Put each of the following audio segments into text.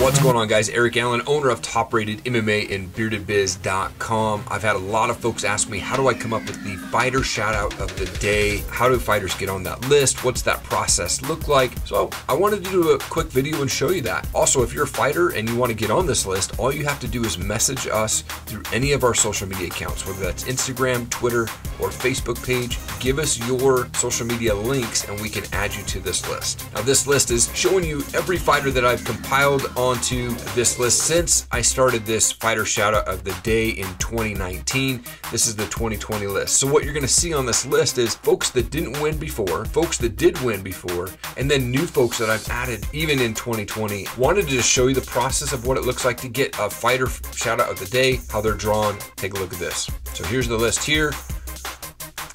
What's going on, guys? Erik Allen, owner of Top Rated MMA and BeardedBiz.com. I've had a lot of folks ask me, how do I come up with the fighter shout out of the day? How do fighters get on that list? What's that process look like? So, I wanted to do a quick video and show you that. Also, if you're a fighter and you want to get on this list, all you have to do is message us through any of our social media accounts, whether that's Instagram, Twitter, or Facebook page. Give us your social media links and we can add you to this list. Now, this list is showing you every fighter that I've compiled onto this list since I started this fighter shout out of the day in 2019. This is the 2020 list. So what you're going to see on this list is folks that didn't win before, folks that did win before, and then new folks that I've added even in 2020. Wanted to just show you the process of what it looks like to get a fighter shout out of the day, how they're drawn. Take a look at this. So here's the list here.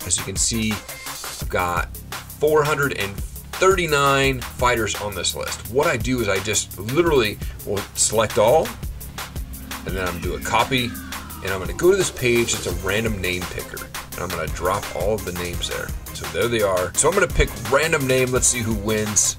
As you can see, I've got 450 39 fighters on this list. What I do is I just literally will select all, and then I'm do a copy, and I'm gonna go to this page, it's a random name picker, and I'm gonna drop all of the names there. So there they are. So I'm gonna pick random name, let's see who wins.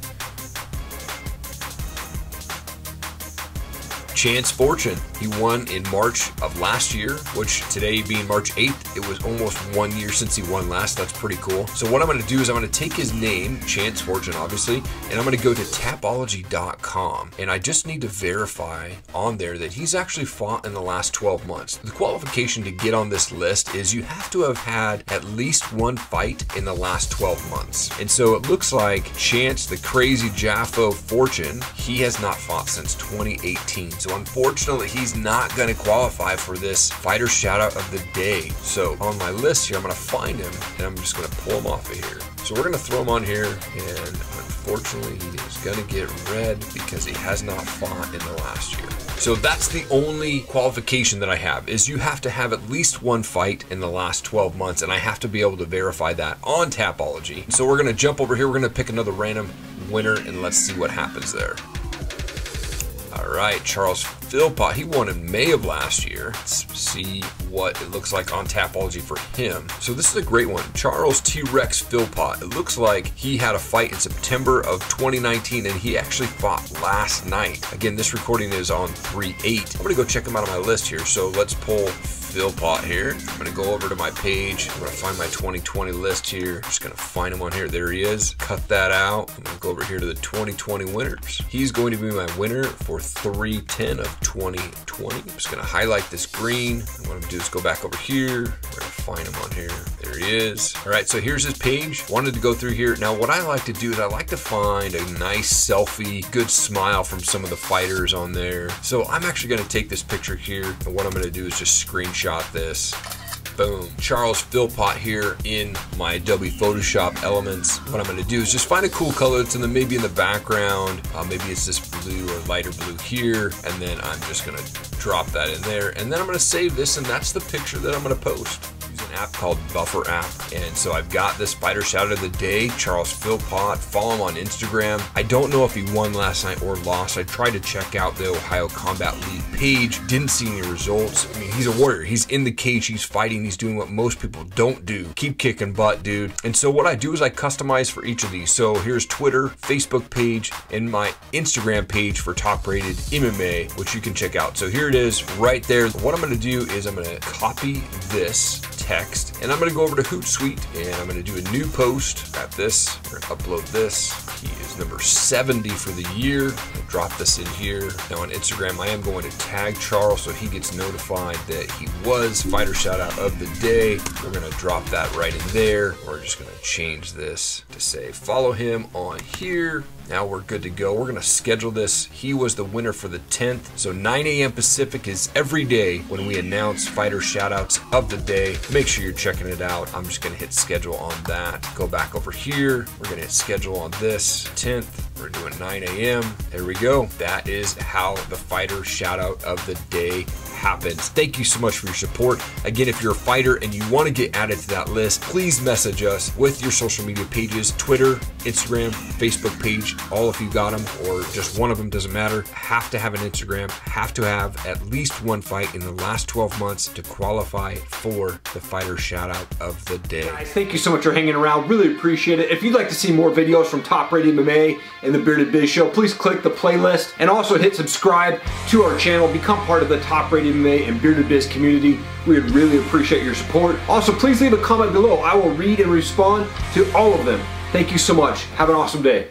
Chance Fortune. He won in March of last year, which today being March 8th, it was almost one year since he won last. That's pretty cool. So what I'm going to do is I'm going to take his name, Chance Fortune, obviously, and I'm going to go to tapology.com, and I just need to verify on there that he's actually fought in the last 12 months. The qualification to get on this list is you have to have had at least one fight in the last 12 months. And so it looks like Chance, the crazy Jaffo Fortune, he has not fought since 2018. So unfortunately, he's not going to qualify for this fighter shout out of the day. So on my list here, I'm going to find him and I'm just going to pull him off of here. So we're going to throw him on here and unfortunately he is going to get red because he has not fought in the last year. So that's the only qualification that I have is you have to have at least one fight in the last 12 months and I have to be able to verify that on Tapology. So we're going to jump over here. We're going to pick another random winner and let's see what happens there. Right, Charles Philpott, he won in May of last year. Let's see what it looks like on Tapology for him. So this is a great one. Charles T-Rex Philpott. It looks like he had a fight in September of 2019 and he actually fought last night. Again, this recording is on 3-8. I'm gonna go check him out on my list here. So let's pull Philpott here. I'm gonna go over to my page. I'm gonna find my 2020 list here. I'm just gonna find him on here. There he is. Cut that out. I'm gonna go over here to the 2020 winners. He's going to be my winner for 310 of 2020. I'm just gonna highlight this green. What I'm gonna do is go back over here. Gonna find him on here. There he is. All right, so here's his page. Wanted to go through here. Now, what I like to do is I like to find a nice selfie, good smile from some of the fighters on there. So I'm actually gonna take this picture here, and what I'm gonna do is just screenshot this. Boom. Charles Philpott here in my Adobe Photoshop elements. What I'm going to do is just find a cool color that's in the maybe in the background. Uh, maybe it's this blue or lighter blue here. And then I'm just going to drop that in there. And then I'm going to save this and that's the picture that I'm going to post app called Buffer app. And so I've got the fighter shout of the day, Charles Philpott. Follow him on Instagram. I don't know if he won last night or lost. I tried to check out the Ohio Combat League page. Didn't see any results. I mean, he's a warrior. He's in the cage. He's fighting. He's doing what most people don't do. Keep kicking butt, dude. And so what I do is I customize for each of these. So here's Twitter, Facebook page, and my Instagram page for top rated MMA, which you can check out. So here it is right there. What I'm to do is I'm to copy this text. And I'm going to go over to Hootsuite and I'm going to do a new post. Got this. We're to upload this. He is number 70 for the year. I'll drop this in here. Now on Instagram, I am going to tag Charles so he gets notified that he was fighter shout out of the day. We're going to drop that right in there. We're just going to change this to say follow him on here. Now we're good to go. We're going to schedule this. He was the winner for the 10th. So 9 a.m. Pacific is every day when we announce fighter shoutouts of the day. Make sure you're checking it out. I'm just going to hit schedule on that. Go back over here. We're going to hit schedule on this 10th. We're doing 9 a.m. There we go. That is how the fighter shoutout of the day happens. Thank you so much for your support. Again, if you're a fighter and you want to get added to that list, please message us with your social media pages Twitter, Instagram, Facebook page, all if you got them, or just one of them, doesn't matter. Have to have an Instagram, have to have at least one fight in the last 12 months to qualify for the fighter shout out of the day. Guys, thank you so much for hanging around. Really appreciate it. If you'd like to see more videos from Top Rated MMA and the Bearded Biz Show, please click the playlist and also hit subscribe to our channel. Become part of the Top Rated MMA and Bearded Biz community. We would really appreciate your support. Also, please leave a comment below. I will read and respond to all of them. Thank you so much. Have an awesome day.